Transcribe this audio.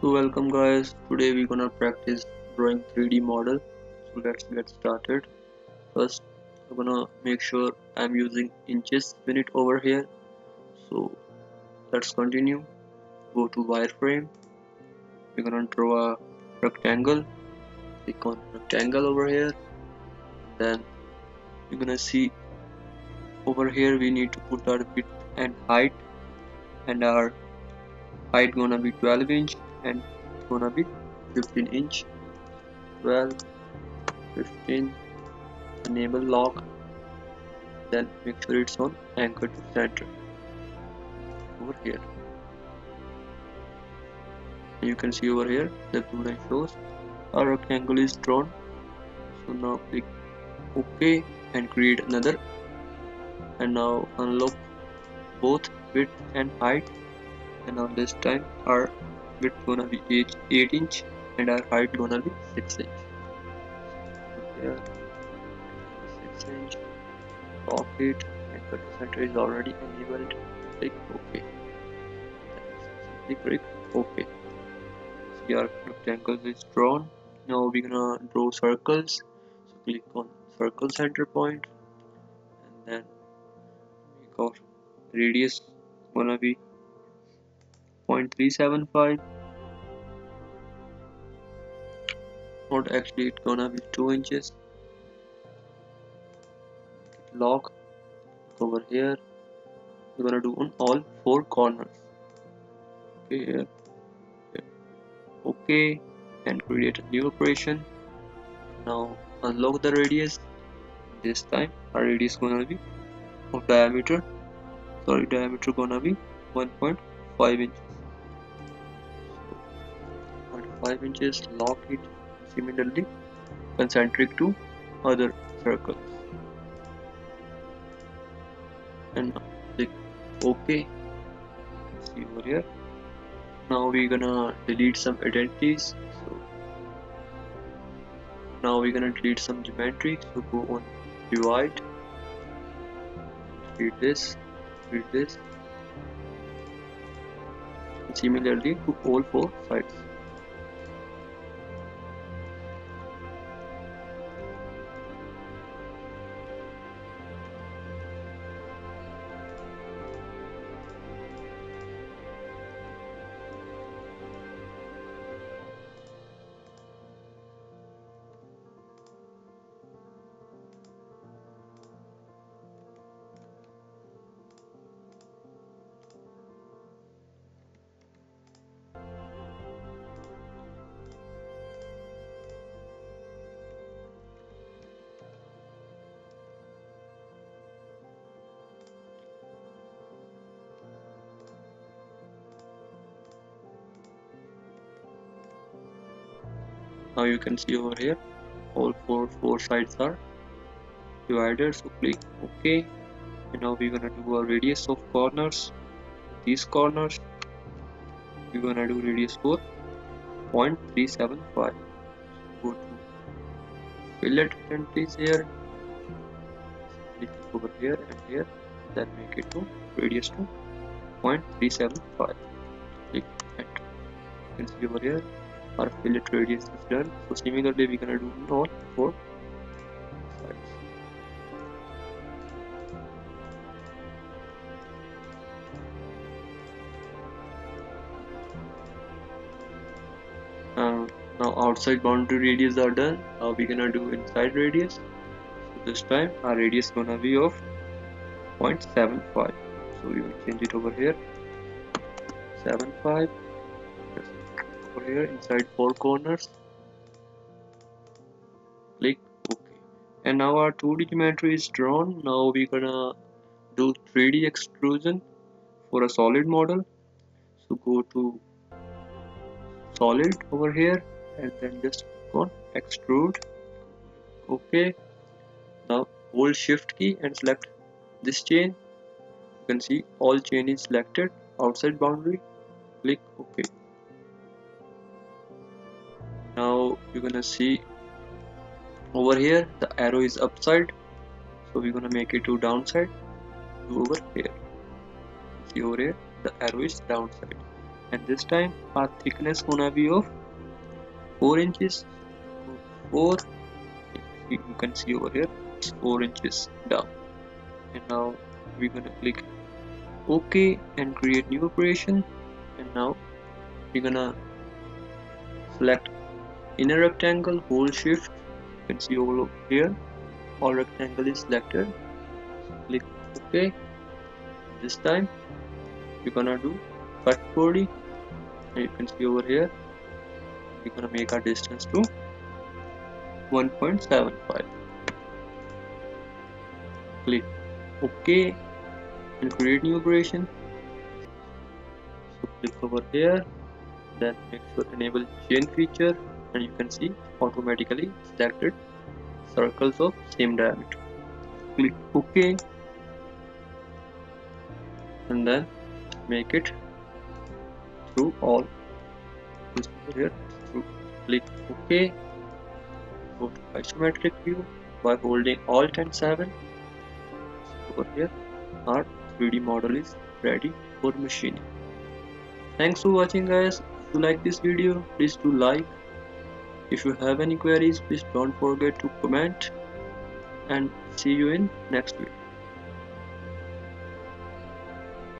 so welcome guys. Today we're gonna practice drawing 3d model. So let's get started. First I'm gonna make sure I'm using inches unit over here. So let's continue. Go to wireframe. We're gonna draw a rectangle. Click on rectangle over here. Then you're gonna see over here we need to put our width and height. And our height gonna be 12 inch and gonna be 15 inch. 12 15 enable lock then make sure it's on anchor to center. Over here. You can see over here the blue line shows. Our rectangle is drawn. So now click ok and create another. And now unlock both width and height. And now this time our width gonna be 8, 8 inch and our height gonna be 6 inch. Here 6 inch pocket and cut center is already enabled. Click ok. Click ok. See our rectangle is drawn. Now we're gonna draw circles. So click on circle center point. And then make our radius gonna be 0.375 not actually it's gonna be 2 inches. Lock over here. We're gonna do on all four corners. Okay here, here. okay and create a new operation. Now unlock the radius. This time our radius gonna be of diameter. Sorry diameter gonna be 1.5 inches so 0.5 inches lock it similarly concentric to other circles. And click ok. See over here. Now we're gonna delete some entities. So now we're gonna delete some geometry. So go on divide. Read this. Read this. Similarly to all four sides now you can see over here. All four four sides are divided so click ok. And now we're gonna do a radius of corners. These corners we're gonna do radius for 0.375 go to fillet entities here. Click over here and here then make it to radius to 0.375 click enter. You can see over here our fillet radius is done. So similarly we're gonna do four sides uh, now outside boundary radius are done. Now we're gonna do inside radius? So this time our radius gonna be of 0.75 so we will change it over here. 75 here inside four corners? Click ok and now our 2d geometry is drawn. Now we're gonna do 3d extrusion for a solid model. So go to solid over here and then just click on extrude. Okay. Now hold shift key and select this chain. You can see all chain is selected. Outside boundary click ok now you're gonna see over here the arrow is upside. So we're gonna make it to downside over here. See over here the arrow is downside. And this time our thickness gonna be of 4 inches. 4 you can see over here it's 4 inches down. And now we're gonna click ok and create new operation. And now we're gonna select inner rectangle hold shift you can see over here all rectangle is selected click ok. This time we're gonna do cut 40 and you can see over here we're gonna make our distance to 1.75 click ok and create new operation. So click over here then make sure enable chain feature and you can see automatically selected circles of same diameter. Click ok. And then make it through all. Here click ok. Go to isometric view by holding alt and 7 over here our 3d model is ready for machining. Thanks for watching guys. If you like this video please do like if you have any queries please don't forget to comment and see you in next video